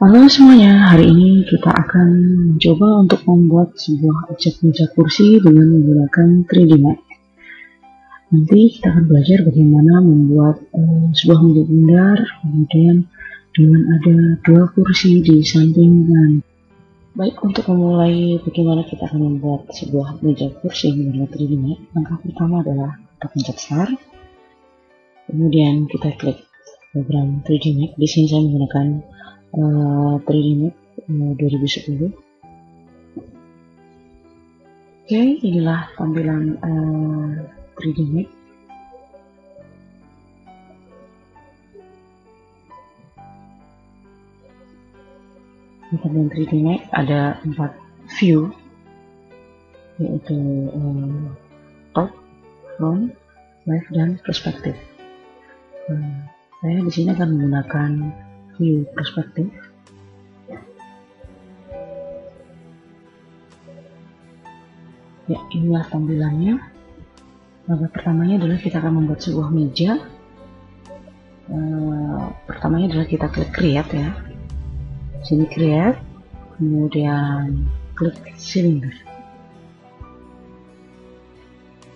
Halo semuanya, hari ini kita akan mencoba untuk membuat sebuah objek meja kursi dengan menggunakan 3D Max. Nanti kita akan belajar bagaimana membuat uh, sebuah meja bundar, kemudian dengan ada dua kursi di samping dan Baik, untuk memulai bagaimana kita akan membuat sebuah meja kursi menggunakan 3D Max, langkah pertama adalah kita pencet start, kemudian kita klik program 3D Max. Di sini saya menggunakan uh, 3D Max uh, 2010 Oke, okay, inilah tampilan uh, 3D Max. Di tampilan 3D Max ada empat view, yaitu uh, top, front, left, dan perspektif. Uh, saya di sini akan menggunakan view perspektif. Ya inilah tampilannya. Langkah pertamanya adalah kita akan membuat sebuah meja. Uh, pertamanya adalah kita klik create ya. Sini create kemudian klik cylinder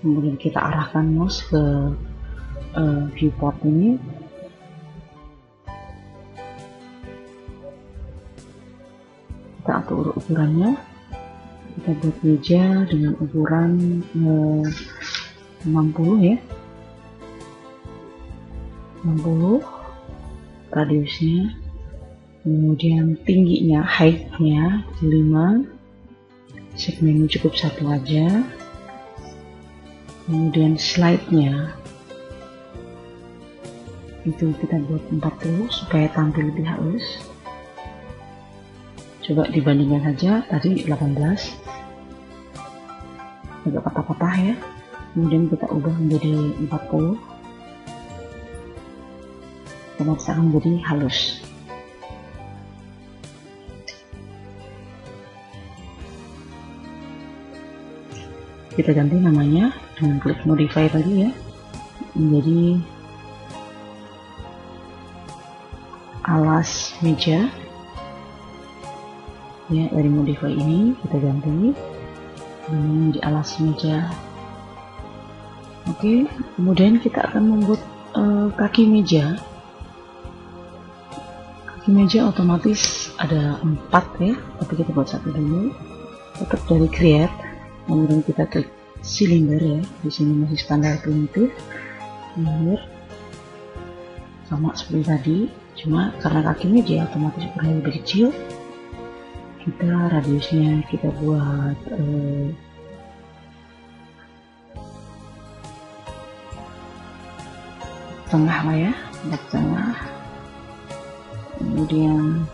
kemudian kita arahkan mouse ke uh, viewport ini atur ukurannya. Kita buat meja dengan ukuran eh, 60 ya. 60 radiusnya. Kemudian tingginya heightnya 5 segmennya cukup satu aja. Kemudian slide-nya. Itu kita buat 40 supaya tampil lebih halus coba dibandingkan saja tadi 18 agak patah-patah ya. Kemudian kita ubah menjadi 40 otomatis akan menjadi halus. Kita ganti namanya dengan klik modify tadi ya. Menjadi alas meja ya dari modify ini kita ganti. Ini di alas meja. Oke kemudian kita akan membuat uh, kaki meja. Kaki meja otomatis ada empat ya tapi kita buat satu dulu. Tetap dari create. Kemudian kita klik silinder ya di sini masih standar primitif. Silinder. Sama seperti tadi cuma karena kaki meja otomatis ukurannya lebih kecil kita radiusnya kita buat eh, tengah lah ya buat tengah kemudian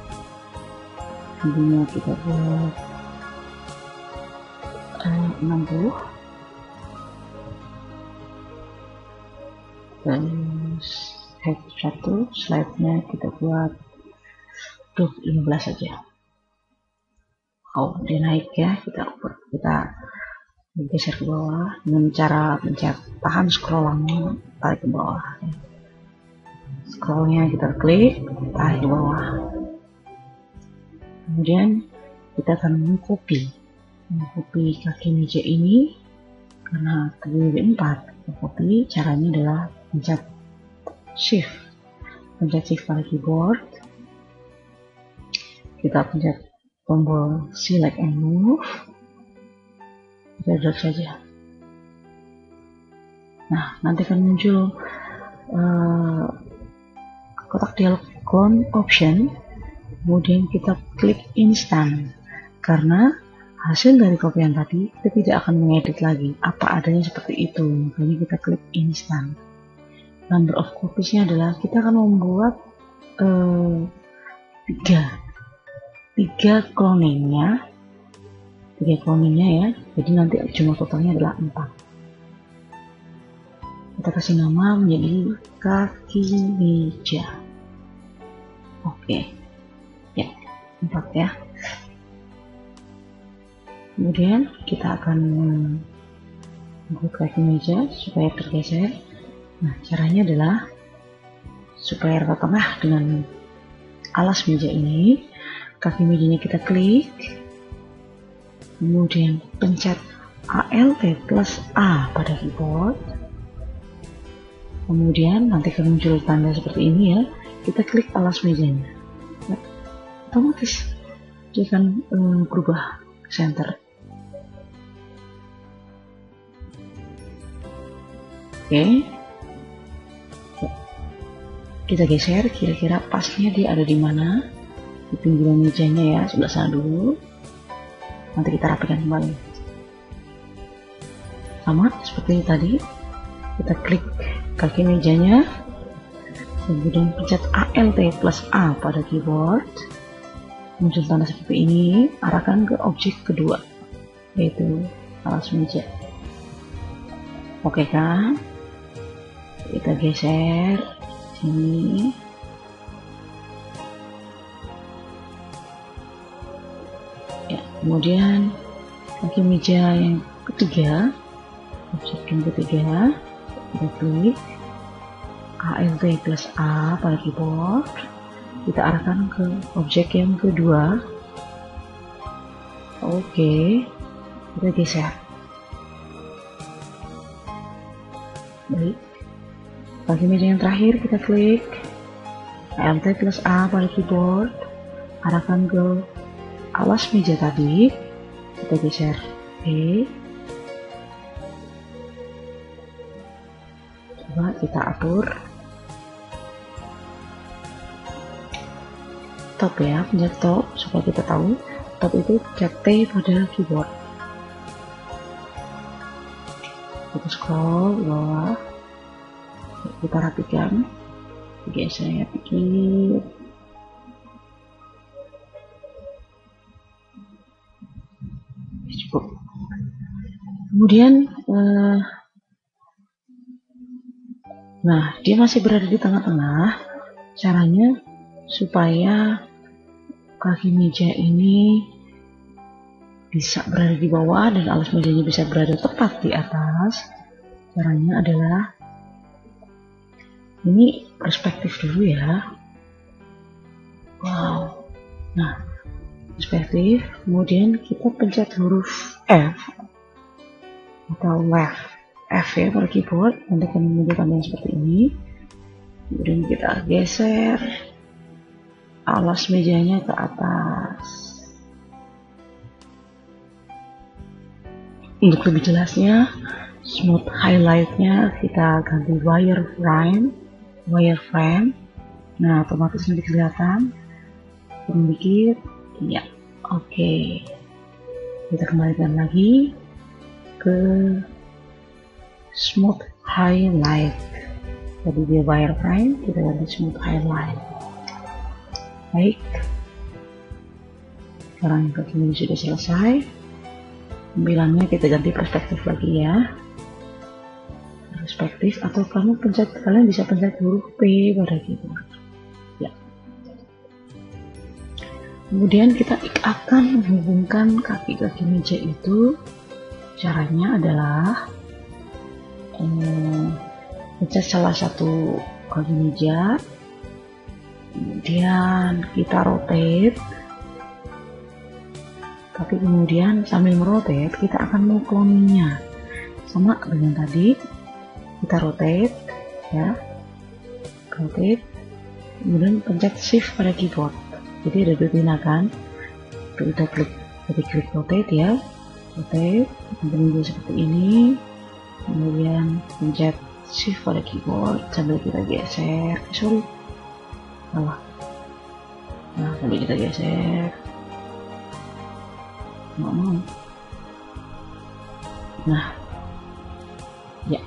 tingginya kita buat eh, 60 terus head satu slide nya kita buat 15 saja oh dia naik ya. Kita kita geser ke bawah. Dengan cara pencet tahan scrollannya tarik ke bawah. Scrollnya kita klik tarik ke bawah. Kemudian kita akan mengcopy. Mengcopy kaki meja ini karena terdiri 4 mengcopy caranya adalah pencet shift. Pencet shift pada keyboard. Kita pencet tombol select and move kita drag saja. Nah nanti akan muncul uh, kotak dialog clone option. Kemudian kita klik instant. Karena hasil dari kopian tadi kita tidak akan mengedit lagi apa adanya seperti itu. Makanya kita klik instant. Number of copiesnya adalah kita akan membuat uh, tiga tiga cloningnya tiga cloningnya ya. Jadi nanti jumlah totalnya adalah 4 kita kasih nama menjadi kaki meja. Oke. Ya 4 ya. Kemudian kita akan membuat kaki meja supaya tergeser. Nah caranya adalah supaya rata dengan alas meja ini kaki mejanya kita klik. Kemudian pencet ALT plus A pada keyboard. Kemudian nanti akan muncul tanda seperti ini ya. Kita klik alas mejanya ya, otomatis dia akan um, berubah center oke. Kita geser kira-kira pasnya dia ada di mana di pinggiran mejanya ya sebelah sana dulu. Nanti kita rapikan kembali. Sama seperti tadi. Kita klik kaki mejanya. Kemudian pencet ALT plus A pada keyboard. Muncul tanda seperti ini. Arahkan ke objek kedua yaitu alas meja. Oke kan? Kita geser. Sini kemudian kaki meja yang ketiga. Objek yang ketiga kita klik ALT plus A pada keyboard. Kita arahkan ke objek yang kedua. Oke kita geser. Baik. Bagi meja yang terakhir kita klik Alt plus A pada keyboard, arahkan ke alas meja tadi, kita geser. E. Coba kita atur. Top ya, pencet top supaya kita tahu. Top itu pencet T pada keyboard. Kita scroll bawah. Kita rapikan. Oke saya kemudian uh, nah dia masih berada di tengah-tengah. Caranya supaya kaki meja ini bisa berada di bawah dan alas mejanya bisa berada tepat di atas. Caranya adalah ini perspektif dulu ya. Wow. Nah perspektif kemudian kita pencet huruf F atau left F ya pada keyboard akan menunjukkan yang seperti ini. Kemudian kita geser. Alas mejanya ke atas. Untuk lebih jelasnya smooth highlightnya kita ganti wireframe wireframe. Nah otomatis nanti kelihatan. Turun dikit. Iya oke. Okay. kita kembalikan lagi ke smooth highlight. Jadi dia wireframe kita ganti smooth highlight. Baik. Sekarang ini sudah selesai. Tampilannya kita ganti perspektif lagi ya. Perspektif atau kamu pencet kalian bisa pencet huruf P pada keyboard ya. Kemudian kita akan menghubungkan kaki-kaki meja itu caranya adalah eh, pencet salah satu kaki meja kemudian kita rotate. Tapi kemudian sambil merotate kita akan mau cloningnya sama dengan tadi kita rotate ya. Rotate kemudian pencet shift pada keyboard. Jadi ada dua tindakan kita klik jadi klik rotate ya rotate kemudian seperti ini. Kemudian pencet shift pada keyboard sambil kita geser. Eh, sorry. Salah. Nah sambil kita geser. Nggak mau. Nah. Ya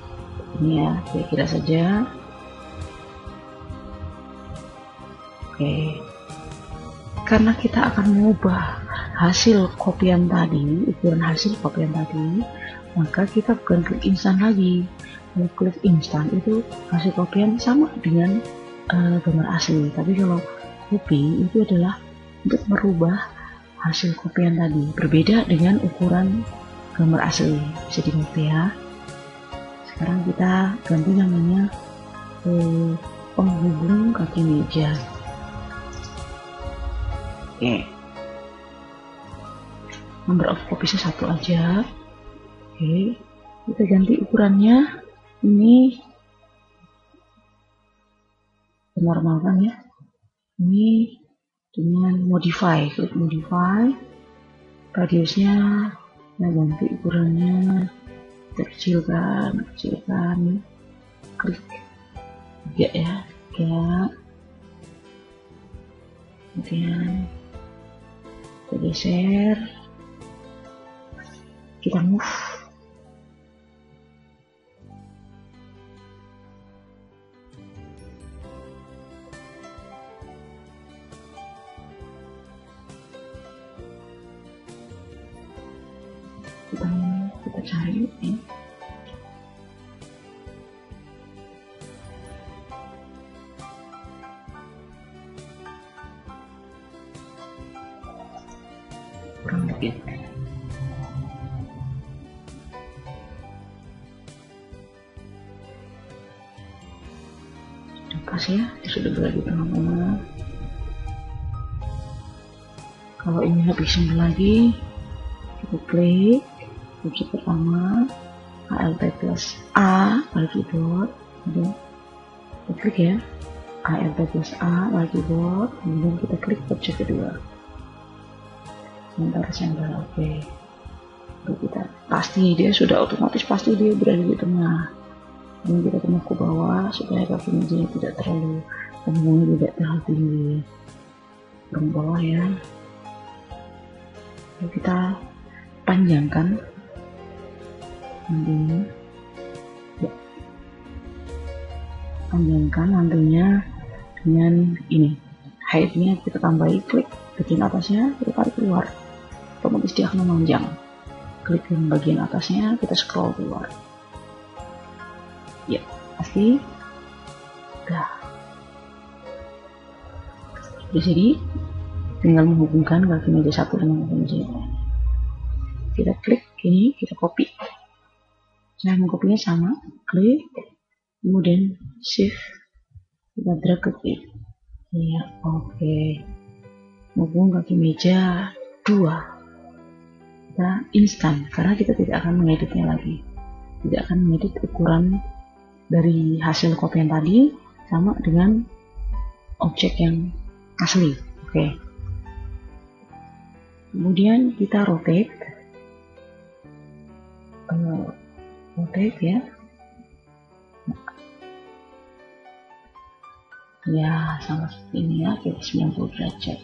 ini ya kira-kira saja. Oke. Karena kita akan mengubah hasil kopian tadi ukuran hasil kopian tadi maka kita bukan klik instan lagi. Kalau klik instan itu hasil kopian sama dengan uh, gambar asli. Tapi kalau copy itu adalah untuk merubah hasil kopian tadi. Berbeda dengan ukuran gambar asli. Bisa dimengerti ya? Sekarang kita ganti namanya penghubung kaki meja. Oke number of copies satu aja. Oke kita ganti ukurannya. Ini normalkan ya. Ini dengan modify klik modify. Radiusnya nah ganti ukurannya. Kecilkan kecilkan. Klik. Tiga ya tiga. Kemudian kita geser kita kalau ini habis lagi. Kita klik. Kunci pertama ALT plus A pada keyboard kemudian kita klik ya. ALT plus A pada keyboard kemudian kita klik objek kedua. Sebentar sender oke. Okay. Lalu kita. Pasti dia sudah otomatis pasti dia berada di tengah. Dan kita tengah ke bawah supaya kaki mejanya tidak terlalu punggung tidak terlalu tinggi. Ke bawah ya kita panjangkan. Nantinya ya. panjangkan nantinya dengan ini. Heightnya kita tambahi klik bagian atasnya kita tarik keluar. Otomatis dia akan memanjang. Klik yang bagian atasnya kita scroll keluar. Ya pasti. Udah di sini tinggal menghubungkan kaki meja satu dengan kaki meja yang lain. Kita klik ini kita copy. Cara mengkopinya sama. Klik. Kemudian shift. Kita drag ke kiri. Ya oke. Okay. kaki meja dua. Kita instan karena kita tidak akan mengeditnya lagi. Tidak akan mengedit ukuran dari hasil kopian tadi sama dengan objek yang asli. Oke. Kemudian kita rotate. Uh, rotate ya. Ya sama seperti ini ya kita 90 derajat.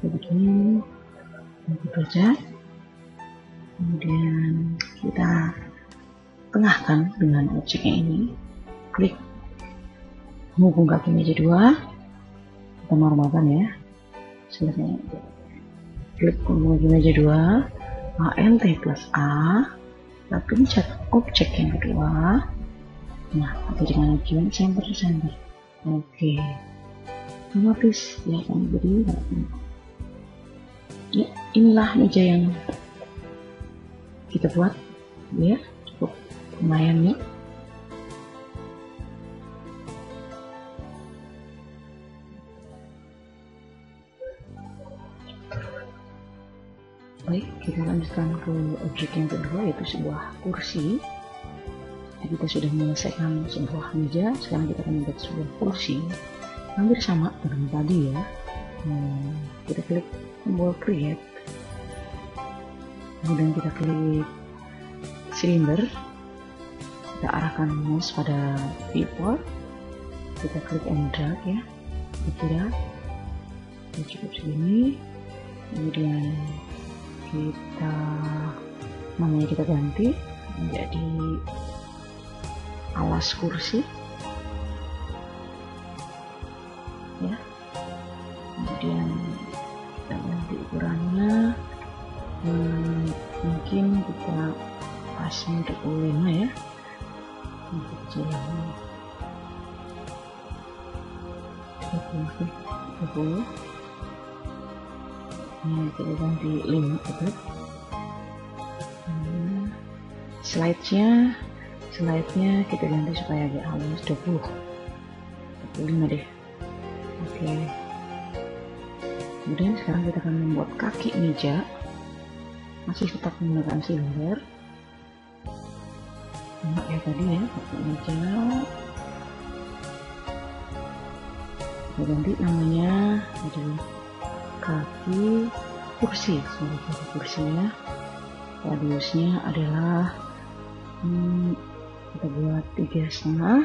Begini 90 derajat. Kemudian kita tengahkan dengan objeknya ini. Klik. Menghubung kaki meja dua. Kita normalkan ya. Selesai klik menghubung kaki meja dua ALT plus A. Kita pencet objek yang kedua. Nah atau dengan tujuan center center oke. Otomatis ya akan beri ya inilah meja yang kita buat. Ya cukup lumayan nih kita lanjutkan ke objek yang kedua yaitu sebuah kursi. Jadi kita sudah menyelesaikan sebuah meja sekarang kita akan membuat sebuah kursi. Hampir sama dengan tadi ya. Hmm, kita klik tombol create. Kemudian kita klik silinder kita arahkan mouse pada viewport. Kita klik and drag ya. Kira. Ya cukup segini. Kemudian kita namanya kita ganti menjadi alas kursi. Ya. Kemudian kita ganti ukurannya. Hmm, mungkin kita kasih 25 ya. Untuk 30 30 Nah, kita ganti link gitu. Nah, slide-nya slide-nya kita ganti supaya agak halus 20 25 deh. Oke. Kemudian sekarang kita akan membuat kaki meja. Masih tetap menggunakan silver. Sama ya tadi ya pakai meja. Kita ganti namanya adalah kaki kursi sebagai kaki kursinya. Radiusnya adalah hmm, kita buat tiga setengah.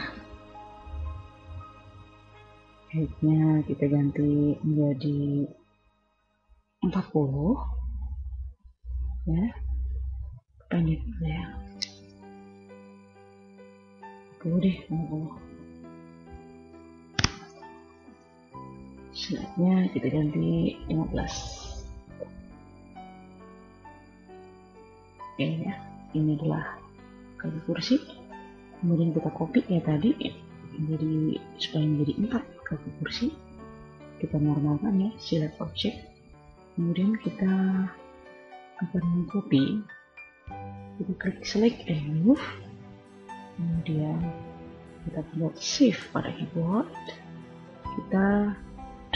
Headnya kita ganti menjadi 40 ya. Pendek ya 40 deh 50 slide kita ganti 15 oke ya. Ini adalah kaki kursi. Kemudian kita copy ya tadi. Jadi supaya menjadi empat kaki kursi. Kita normalkan ya select object. Kemudian kita akan mengcopy kita klik select and move. Kemudian kita buat save pada keyboard. Kita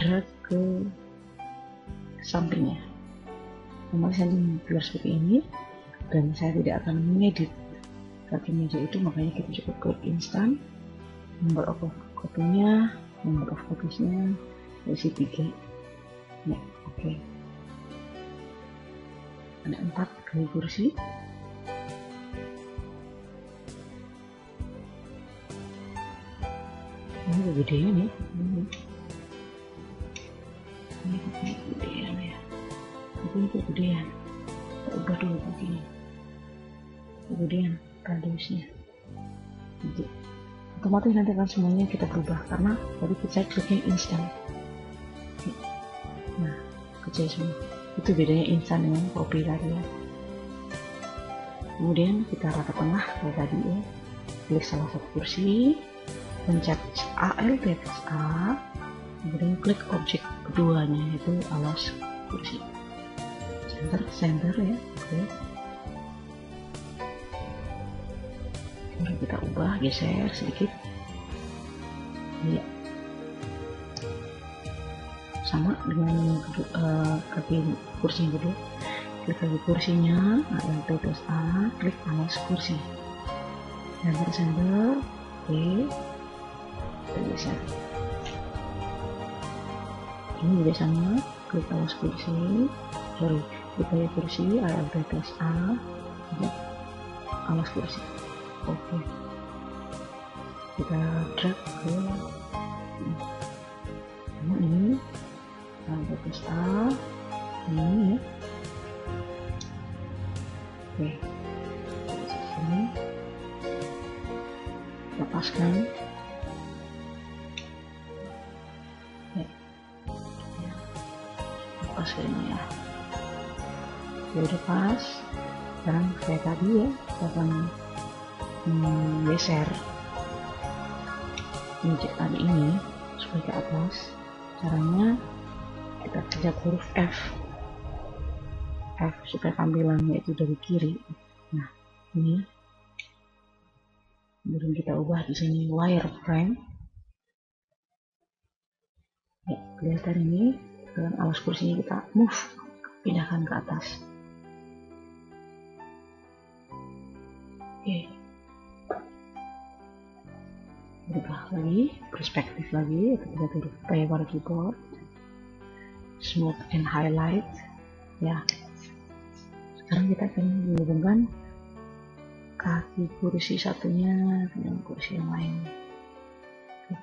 drag ke sampingnya. Nomor saya biar seperti ini dan saya tidak akan mengedit kaki meja itu makanya kita cukup klik instan number of copy-nya number of copies-nya isi 3 ya oke. Okay. ada empat kali kursi. Ini kegedean ya ini ini kegedean ya ini kegedean ubah dulu begini kemudian radiusnya jadi otomatis nanti akan semuanya kita berubah karena tadi kita kliknya instan. Nah kecil semua. Itu bedanya instan dengan copy tadi ya. Kemudian kita rata tengah kayak tadi ya. Klik salah satu kursi pencet ALT A kemudian klik objek keduanya yaitu alas kursi center center ya oke. Okay. Kita ubah geser sedikit. Ya sama dengan uh, kaki kursi yang kedua. Klik kaki kursinya Alt plus A klik alas kursi. Center center oke. Okay. Ini juga sama klik alas kursi sorry klik kaki kursi Alt plus A alas kursi. Oke. Kita drag ke sama ini nah bagus A ini ya. Oke. Sini. Lepaskan ya udah pas. Sekarang kayak tadi ya kita akan geser injekan ini supaya ke atas. Caranya kita pencet huruf F. F supaya tampilannya itu dari kiri. Nah ini. Kemudian kita ubah di sini wireframe. Ya kelihatan ini. Dengan alas kursinya kita move pindahkan ke atas oke. Berubah lagi perspektif lagi kita turun P pada keyboard. Smooth and highlight ya. Sekarang kita akan menghubungkan kaki kursi satunya dengan kursi yang lain.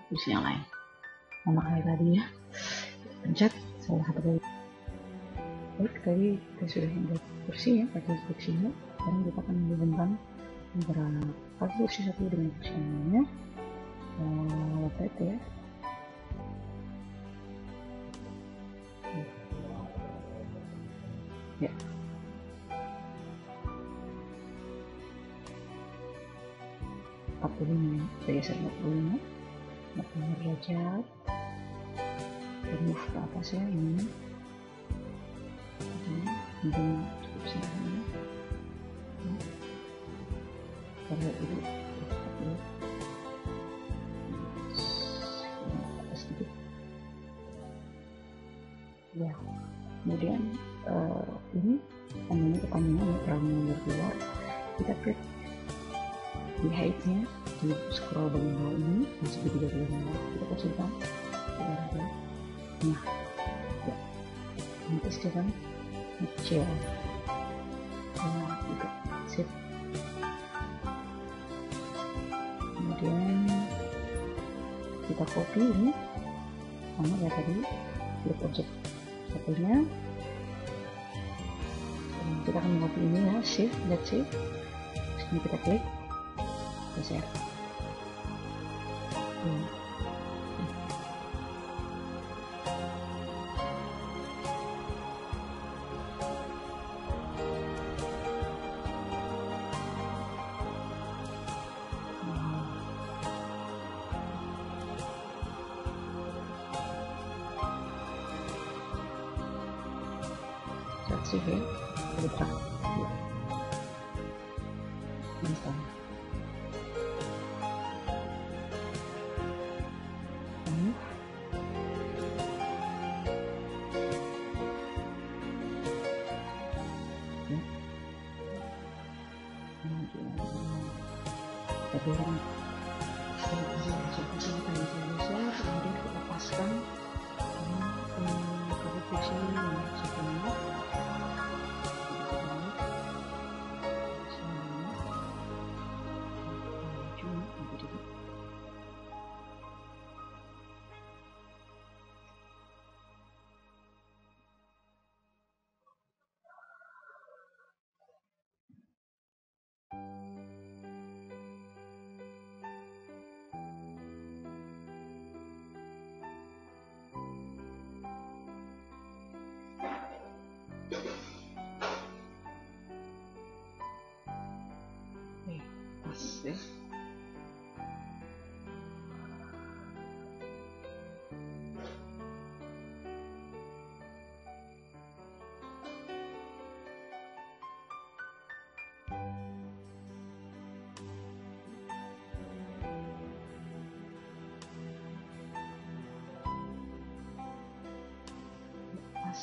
Kursi yang lain. Kayak tadi ya. Pencet salah satu kali baik tadi kita sudah membuat kursi ya kaki kursinya sekarang kita akan menghubungkan kaki kursi satu dengan kursi yang lainnya uh, ya? Ya. Empat puluh lima. Saya geser empat puluh lima. Empat puluh derajat. Remove ke atas ya ini. Mungkin cukup sini kalau ini ya kemudian uh, ini namanya kepanjangan ya terlalu mundur keluar kita klik di height-nya di scroll bagian bawah ini masih di 35 kita kecilkan raba nah ya nanti sekarang kecil nah juga sip kita copy ini. Sama ya tadi klik objek satunya kita akan mengcopy ini ya shift dan shift. Sini kita klik geser hmm. Sih ya bergerak ya.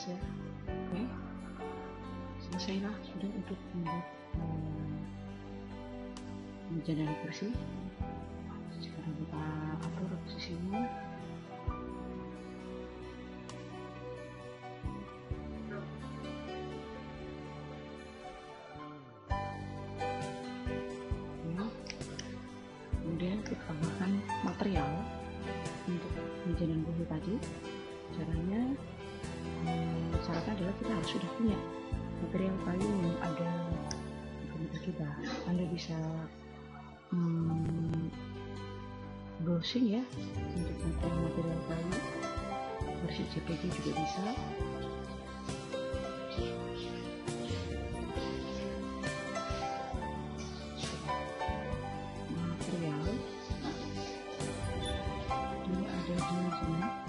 Pas ya oke selesailah sudah untuk membuat menjadi kursi ada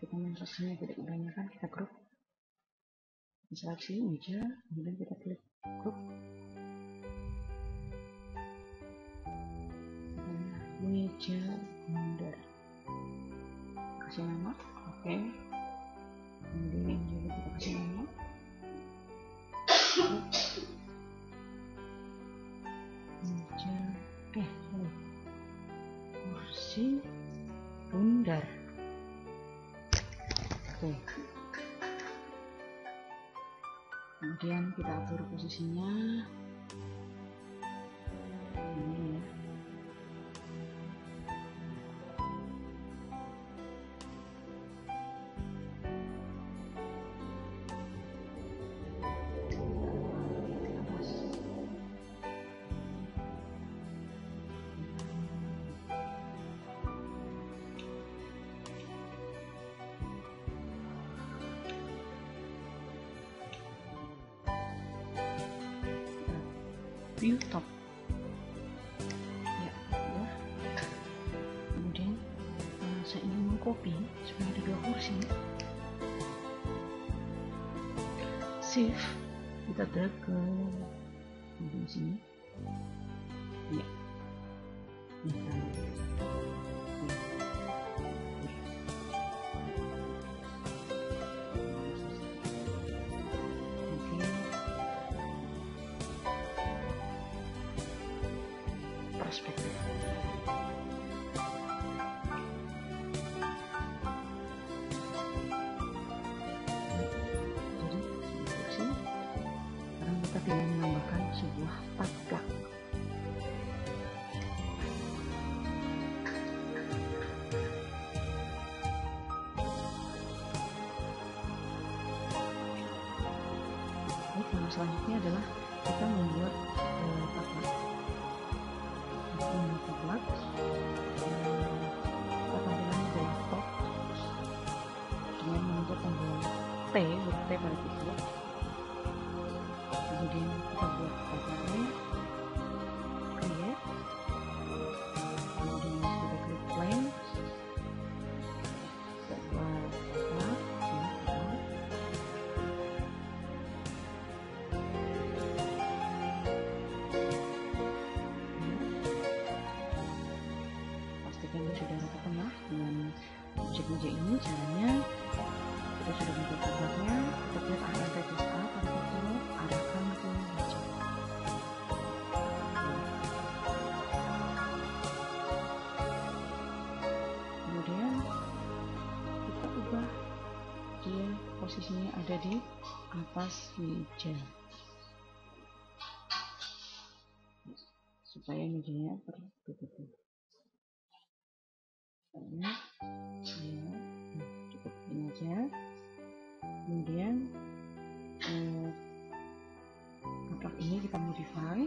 kita mensosnya tidak kebanyakan kita grup seleksi meja kemudian kita klik grup meja bundar kasih nama oke okay. Atur view top. Ya udah kemudian uh, saya ingin mengcopy ada dua kursi. Save kita drag ke di sini Oke, selanjutnya adalah kita membuat taplak ini tempat tampilan adalah top dengan membentuk tombol T huruf T pada keyboard kemudian kita buat covernya posisinya ada di atas meja. Supaya mejanya tertutup. Misalnya ya nah, cukup ini aja. Kemudian eh, ini kita modify.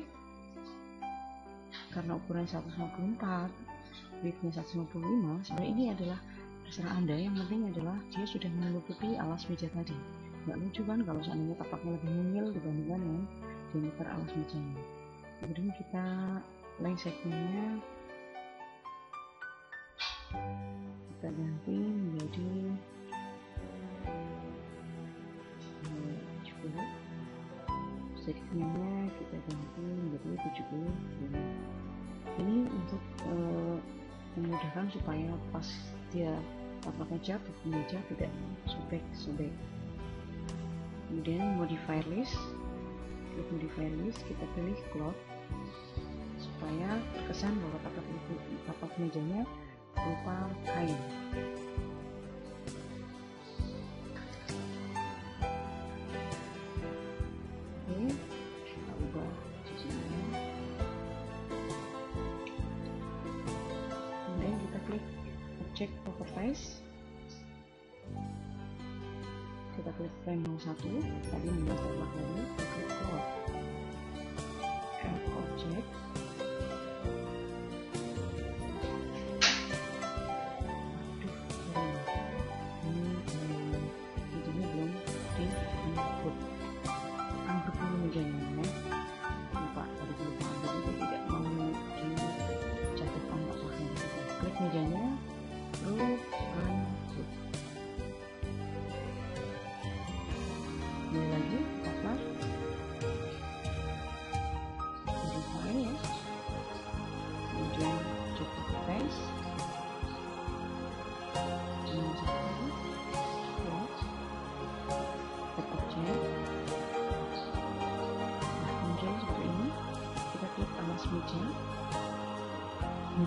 Karena ukuran 154 widthnya 155 sebenarnya ini adalah terserah anda yang penting adalah dia sudah menutupi alas meja tadi. Nggak lucu kan kalau seandainya tapaknya lebih mungil dibandingkan dengan diameter alas mejanya. Kemudian kita length segmennya kita ganti menjadi 70 segmennya kita ganti menjadi 70 ini untuk uh, memudahkan supaya pas dia tapaknya jatuh meja tidak sobek-sobek kemudian modifier list. Klik modifier list kita pilih cloth. Supaya terkesan bahwa tapak, tapak mejanya berupa kain properties kita klik frame 01 tadi tapak lagi klik cloud add object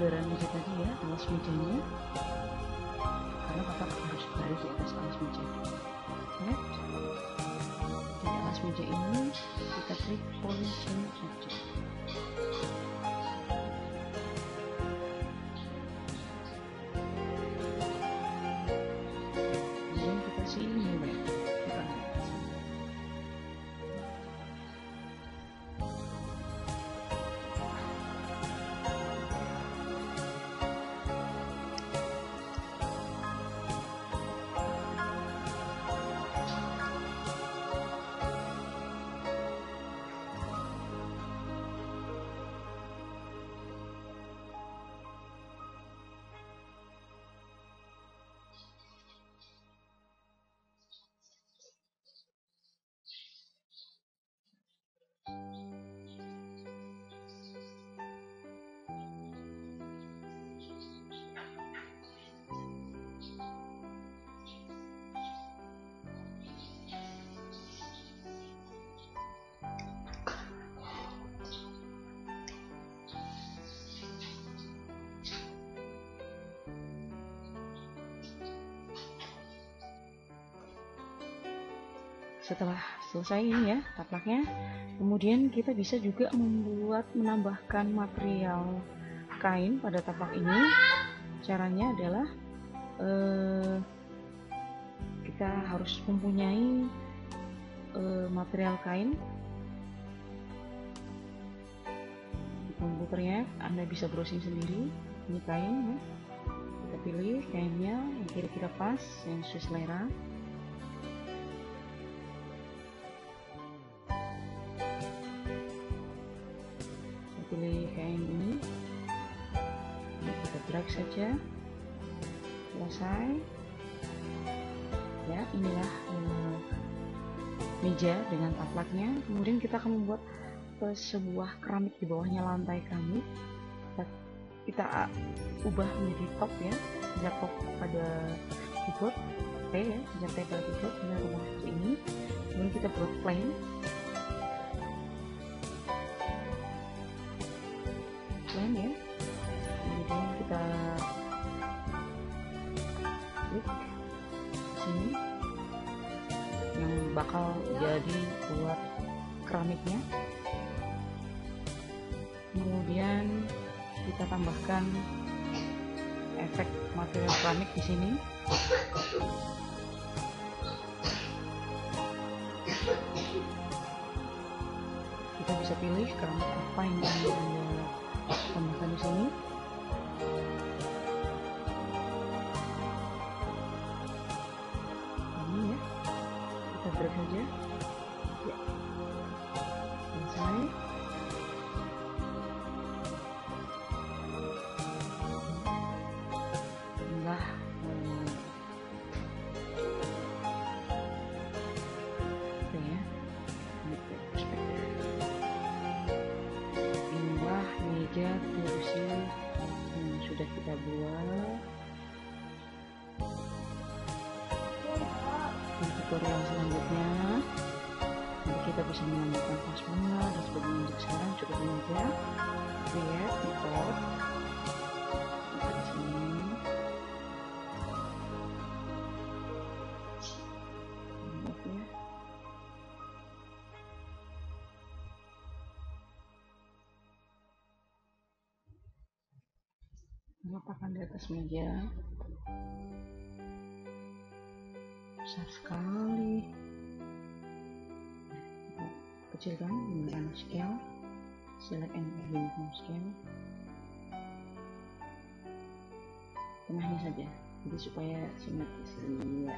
kendaraan meja tadi ya alas mejanya karena kakak harus berada di atas alas meja ya. Di alas meja ini kita klik position object setelah selesai ini ya taplaknya kemudian kita bisa juga membuat menambahkan material kain pada taplak ini. Caranya adalah eh, kita harus mempunyai eh, material kain. Di komputernya anda bisa browsing sendiri. Ini kain ya. Kita pilih kainnya yang kira-kira pas yang sesuai selera saja selesai. Ya inilah eh, meja dengan taplaknya. Kemudian kita akan membuat eh, sebuah keramik di bawahnya lantai keramik kita, kita ah, ubah menjadi top ya. Pencet top pada keyboard. T ya pencet T pada keyboard. Kemudian ubah seperti ini. Kemudian kita buat plain plain ya. Kemudian kita klik sini. Yang bakal jadi buat keramiknya. Kemudian kita tambahkan efek material keramik di sini. Kita bisa pilih keramik apa yang ingin anda tambahkan di sini password dan sebagainya untuk sekarang cukup aja create import kita di sini Oke. meletakkan di atas meja besar sekali kecilkan menggunakan scale. Select and bring from scale. Tengahnya saja. Jadi supaya simetris iya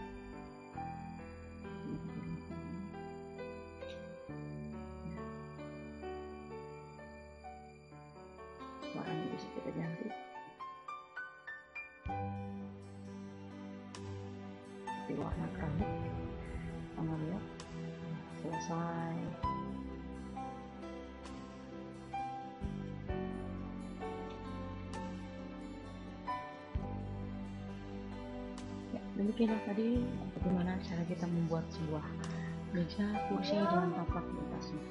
cara kita membuat sebuah meja kursi dengan tapak di atasnya